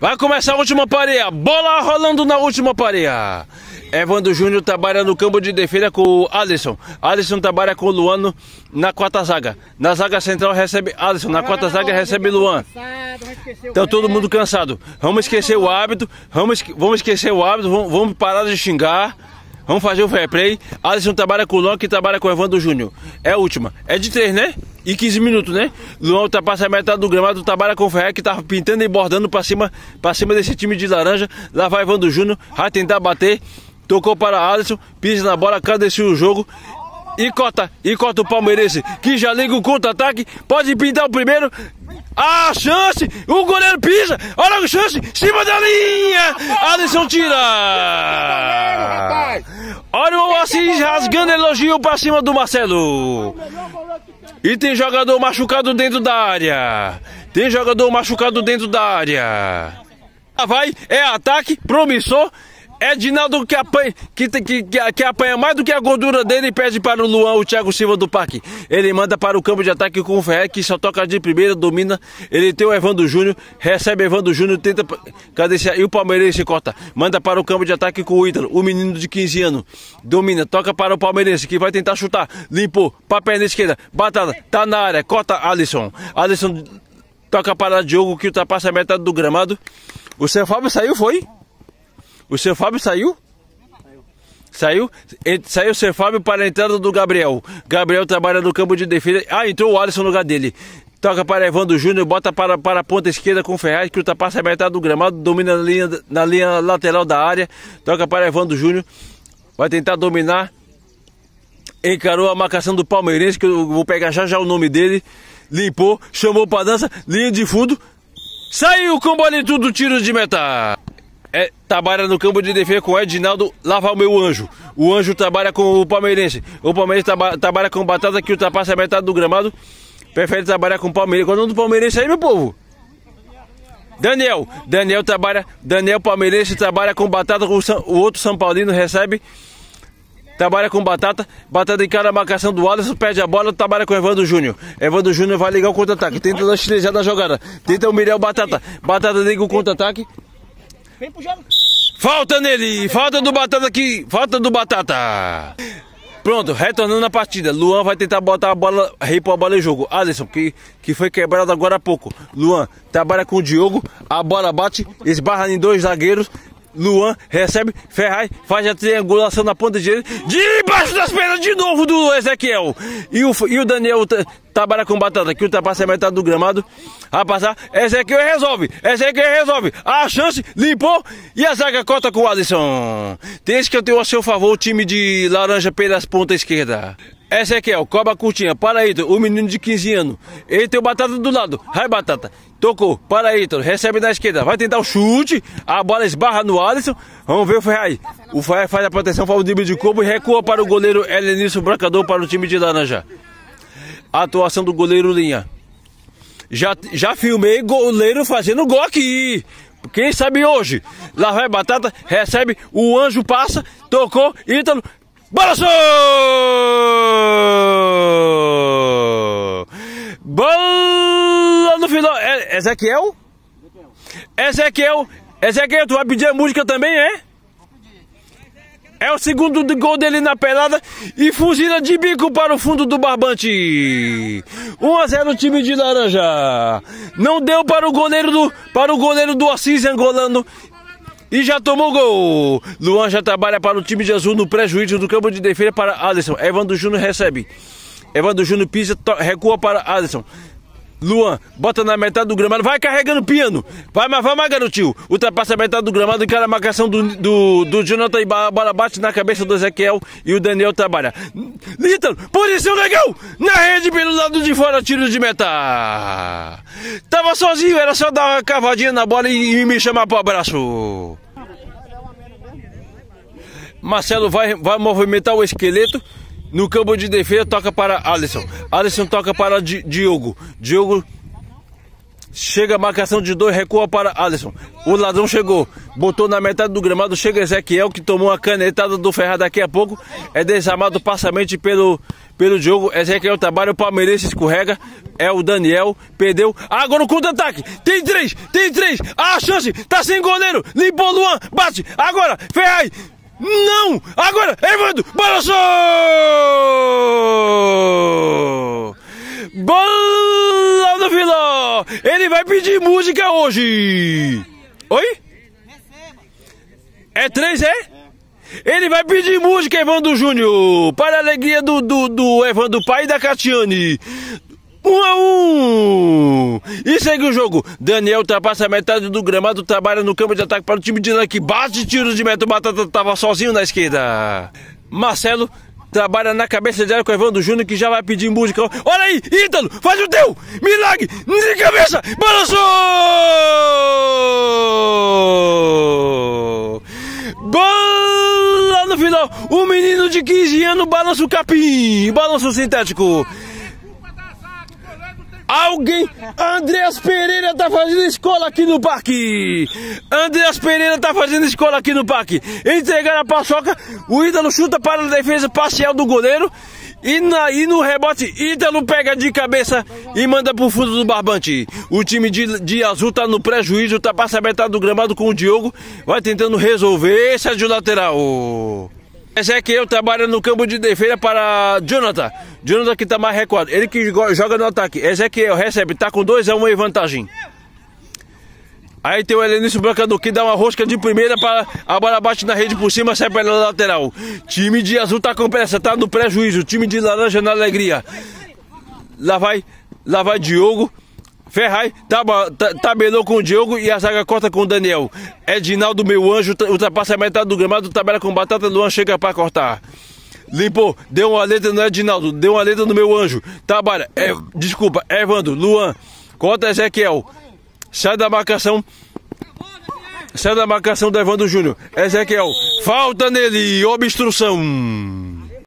Vai começar a última pareia. Bola rolando na última pareia. Evandro Júnior trabalha no campo de defesa com o Alisson. Alisson trabalha com o Luano na quarta zaga. Na zaga central recebe Alisson. Na quarta zaga recebe Luan. Então todo mundo cansado. Vamos esquecer o hábito. Vamos, vamos esquecer o hábito. Vamos, vamos parar de xingar. Vamos fazer o fair play. Alisson trabalha com o Luan, que trabalha com o Evandro Júnior. É a última. É de 3, né? E 15 minutos, né? Luan ultrapassa a metade do gramado, trabalha com o Ferrer, que tá pintando e bordando pra cima, pra cima desse time de laranja. Lá vai Evandro Júnior, vai tentar bater. Tocou para Alisson, pisa na bola, cadenciou o jogo. E corta, e corta o palmeirense, que já liga o contra-ataque. Pode pintar o primeiro. A chance! O goleiro pisa! Olha a chance! Cima da linha! Alisson tira! Olha o Assis rasgando elogio pra cima do Marcelo! E tem jogador machucado dentro da área! Tem jogador machucado dentro da área! Vai, é ataque, promissor. É Dinaldo que apanha, que, que, que, que, apanha mais do que a gordura dele e pede para o Luan, o Thiago Silva do Parque. Ele manda para o campo de ataque com o Ferrer, que só toca de primeira, domina. Ele tem o Evandro Júnior, recebe Evandro Júnior, tenta. Esse? E o Palmeirense corta. Manda para o campo de ataque com o Ítalo, o menino de 15 anos. Domina, toca para o Palmeirense, que vai tentar chutar. Limpou, para a perna esquerda. Batata, tá na área, corta Alisson. Alisson toca para Diogo, que ultrapassa a metade do gramado. O seu Fábio saiu, foi? O seu Fábio saiu? Saiu? Saiu o Fábio para a entrada do Gabriel. Gabriel trabalha no campo de defesa. Ah, entrou o Alisson no lugar dele. Toca para Evandro Júnior, bota para, para a ponta esquerda com Ferraz, que ultrapassa a metade do gramado, domina na linha, na linha lateral da área. Toca para Evandro Júnior. Vai tentar dominar. Encarou a marcação do Palmeirense, que eu vou pegar já já o nome dele. Limpou, chamou para dança, linha de fundo. Saiu com bola e tudo, tiro de meta é, trabalha no campo de defesa com o Edinaldo, lava o meu anjo. O anjo trabalha com o palmeirense. O palmeirense traba, trabalha com Batata que ultrapassa a metade do gramado. Prefere trabalhar com o palmeirense. Qual é o nome do palmeirense aí, meu povo? Daniel. Daniel trabalha. Daniel Palmeirense trabalha com batata. O, o outro São Paulino recebe. Trabalha com batata. Batata encara a marcação do Alisson. Perde a bola. Trabalha com o Evandro Júnior. Evandro Júnior vai ligar o contra-ataque. Tenta lanchilejar na jogada. Tenta humilhar o Batata. Batata liga o contra-ataque. Vem. Falta nele, falta do Batata aqui, falta do Batata. Pronto, retornando a partida. Luan vai tentar botar a bola, repor a bola em jogo. Alisson, que, que foi quebrado agora há pouco. Luan trabalha com o Diogo, a bola bate, esbarra em dois zagueiros. Luan recebe, Ferraz faz a triangulação na ponta direita, debaixo das pernas de novo do Ezequiel. E o, e o Daniel trabalha com batata, que ultrapassa a metade do gramado. A passar, Ezequiel resolve, Ezequiel resolve. A chance, limpou e a zaga corta com o Alisson. Eu tenho a seu favor o time de laranja pelas pontas esquerda. Ezequiel, cobra curtinha, para aí, o menino de 15 anos. Ele tem o batata do lado, vai batata. Tocou, para aí, recebe na esquerda, vai tentar o chute, a bola esbarra no Alisson. Vamos ver o Ferrari. O Ferrari faz a proteção, faz o drible de combo e recua para o goleiro Helenício Brancador para o time de laranja. A atuação do goleiro Linha. Já, já filmei goleiro fazendo gol aqui. Quem sabe hoje? Lá vai Batata, recebe, o anjo passa, tocou, Ítalo, balançou! Bola no final. É, Ezequiel? Ezequiel, Ezequiel, tu vai pedir a música também, é? É o segundo gol dele na pelada e fuzila de bico para o fundo do barbante. 1 a 0 o time de laranja. Não deu para o goleiro do para o goleiro do Assis angolano e já tomou gol. Luan já trabalha para o time de azul no prejuízo do campo de defesa para Alisson. Evandro Júnior recebe. Evandro Júnior pisa, recua para Alisson. Luan, bota na metade do gramado, vai carregando piano. Vai, mas vai mais, garotinho. Ultrapassa a metade do gramado, encara a marcação do, do, do Jonathan e a bola bate na cabeça do Ezequiel e o Daniel trabalha. Lítalo, posição legal! Na rede pelo lado de fora, tiro de meta. Tava sozinho, era só dar uma cavadinha na bola e, e me chamar pro abraço. Marcelo vai, vai movimentar o esqueleto. No campo de defesa toca para Alisson. Alisson toca para Diogo. Diogo chega a marcação de dois, recua para Alisson. O ladrão chegou, botou na metade do gramado. Chega Ezequiel que tomou a canetada do Ferraz daqui a pouco. É desarmado parcialmente pelo, pelo jogo. Ezequiel trabalha, o Palmeirense escorrega. É o Daniel, perdeu. Agora o contra-ataque. Tem três, tem três. A chance, tá sem goleiro. Limpou Luan, bate. Agora, Ferrari. Não! Agora, Evandro, balançou! Bola do Filó! Ele vai pedir música hoje! Oi? É três, é? Ele vai pedir música, Evandro Júnior, para a alegria do, do, do Evandro pai e da Catiane. Um a um! E segue o jogo. Daniel ultrapassa metade do gramado, trabalha no campo de ataque para o time de Lan que bate tiros de meta. O Batata estava sozinho na esquerda. Marcelo trabalha na cabeça de área com o Evandro Júnior que já vai pedir música. Olha aí, Ítalo, faz o teu! Milagre! De cabeça! Balançou! Bola no final! O menino de 15 anos balança o capim! Balança o sintético! Alguém, Andreas Pereira tá fazendo escola aqui no parque. Andreas Pereira tá fazendo escola aqui no parque. Entregaram a paçoca, o Ítalo chuta para a defesa parcial do goleiro. E, na, e no rebote, Ítalo pega de cabeça e manda pro fundo do barbante. O time de, de azul tá no prejuízo, tá a metade do gramado com o Diogo. Vai tentando resolver, esse é de lateral. Ezequiel trabalha no campo de defesa para Jonathan. Jonathan que tá mais recuado. Ele que joga no ataque. Ezequiel recebe, tá com 2 a 1 um em vantagem. Aí tem o Helenício Brancador que dá uma rosca de primeira para a bola bate na rede por cima, sai pela lateral. Time de azul tá com pressa, tá no prejuízo. Time de laranja na alegria. Lá vai, lá vai Diogo. Ferrai tabelou com o Diogo e a zaga corta com o Daniel. Edinaldo, meu anjo, ultrapassa a metade do gramado, tabela com batata, Luan chega para cortar. Limpou, deu uma letra no Edinaldo, deu uma letra no meu anjo. Trabalha, é, desculpa, Evandro, Luan, corta Ezequiel. Sai da marcação. Sai da marcação do Evandro Júnior. Ezequiel, falta nele, obstrução.